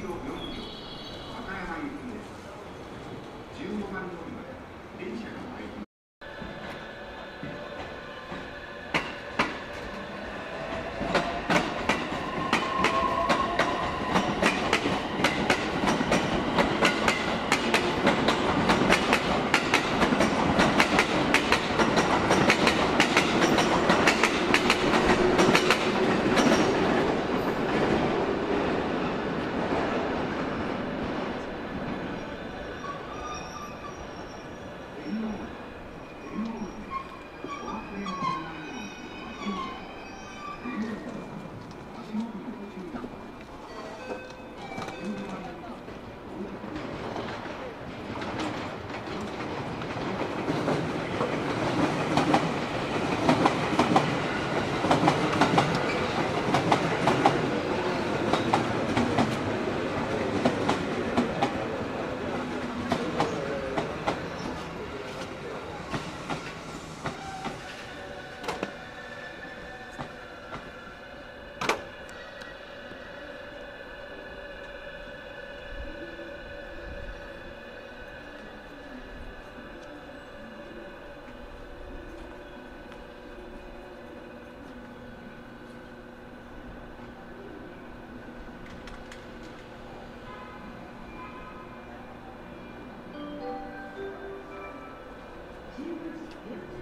kilo Yeah.